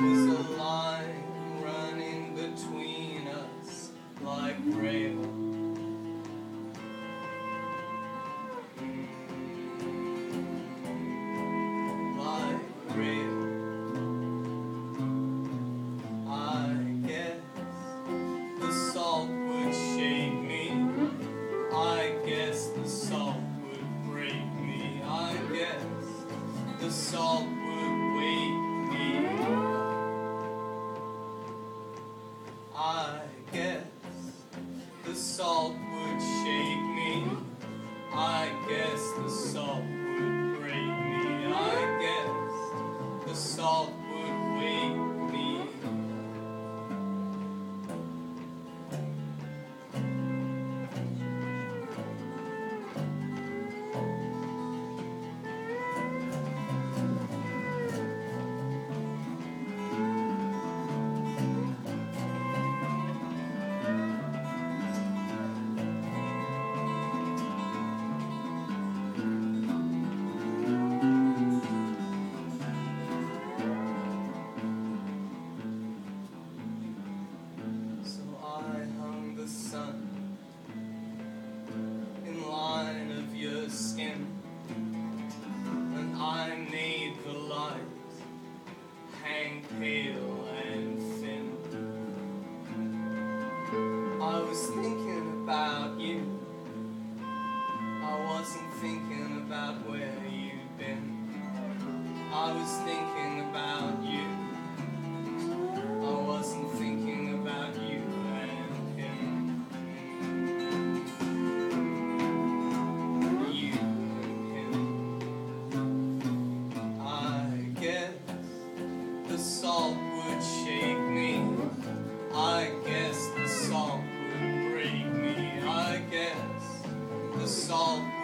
Was a line running between us like the salt would shake me. I guess the salt would break me. I guess the salt would wake I guess the salt would shake me. I guess the salt would break me. I guess the salt and thin. I was thinking about you. I wasn't thinking about where you'd been. I was thinking about the